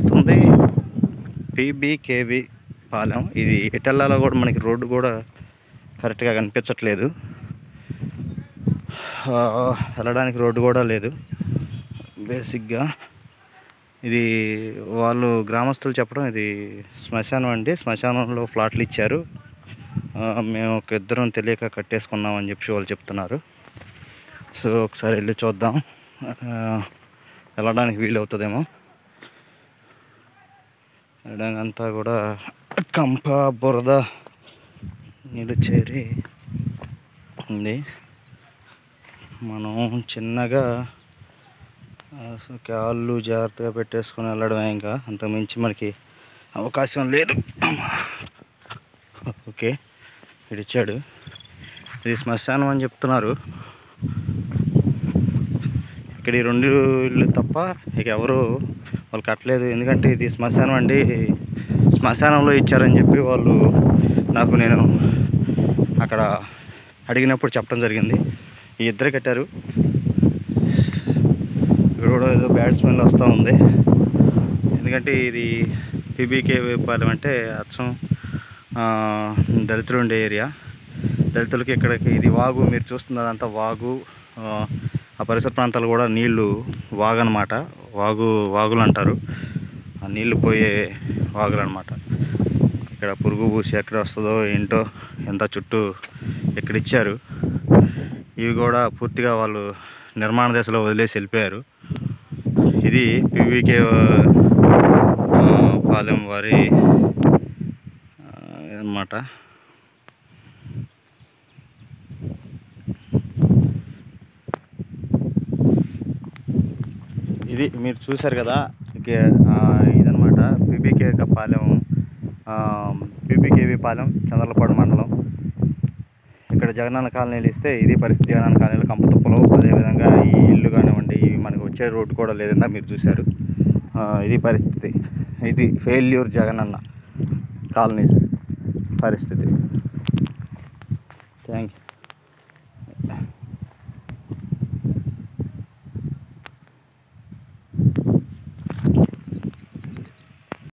వస్తుంది. పీబీకేవి పాలెం. ఇది ఎటెల్లాలో కూడా మనకి రోడ్డు కూడా కరెక్ట్గా కనిపించట్లేదు. వెళ్ళడానికి రోడ్డు కూడా లేదు. బేసిక్గా ఇది వాళ్ళు గ్రామస్తులు చెప్పడం ఇది శ్మశానం అండి. శ్మశానంలో ఫ్లాట్లు ఇచ్చారు. మేము ఒక ఇద్దరం తెలియక కట్టేసుకున్నాం అని చెప్పి వాళ్ళు చెప్తున్నారు. సో ఒకసారి వెళ్ళి చూద్దాం. వెళ్ళడానికి వీలు అవుతుందేమో వెళ్ళడానికి అంతా కూడా కంప బురద నీళ్ళు చేరి ఉంది మనం చిన్నగా కాళ్ళు జాగ్రత్తగా పెట్టేసుకొని వెళ్ళడమే ఇంకా అంతకుమించి మనకి అవకాశం లేదు ఓకే ఇది ఇది శ్మశానం అని చెప్తున్నారు ఇక్కడ ఈ రెండు ఇల్లు తప్ప ఇక ఎవరు వాళ్ళు కట్టలేదు. ఎందుకంటే ఇది శ్మశానం అండి. శ్మశానంలో ఇచ్చారని చెప్పి వాళ్ళు నాకు నేను అక్కడ అడిగినప్పుడు చెప్పడం జరిగింది. ఈ ఇద్దరు కట్టారు. ఇక్కడ కూడా ఏదో బ్యాడ్ స్మెల్ వస్తూ ఉంది. ఎందుకంటే ఇది పీబీకే పాలెం అంటే అచ్చం దళితులు ఉండే ఏరియా. దళితులకి ఇక్కడికి ఇది వాగు మీరు చూస్తున్నదంతా అదంతా వాగు. ఆ, పరిసర ప్రాంతాలు కూడా నీళ్ళు వాగు అనమాట వాగు వాగులు అంటారు ఆ నీళ్ళు పోయే వాగులు అనమాట ఇక్కడ పురుగు పూసి ఎక్కడ వస్తుందో ఏంటో ఎంత చుట్టూ ఇక్కడ ఇచ్చారు ఇవి కూడా పూర్తిగా వాళ్ళు నిర్మాణ దశలో వదిలేసి వెళ్ళిపోయారు. ఇది పీవీకే పాలెం వారి అనమాట ఇది మీరు చూశారు కదా ఇక, ఇదనమాట పీపీకే పాలెం పీపీకేవి పాలెం చంద్రలపాడు మండలం. ఇక్కడ జగనన్న కాలనీలు ఇస్తే ఇది పరిస్థితి. జగనన్న కాలనీలో కంపతుప్పలు అదేవిధంగా ఈ ఇల్లు కానివ్వండి మనకు వచ్చే రోడ్డు కూడా లేదన్నా మీరు చూశారు. ఇది పరిస్థితి. ఇది ఫెయిల్యూర్ జగనన్న కాలనీస్ పరిస్థితి. Thank you.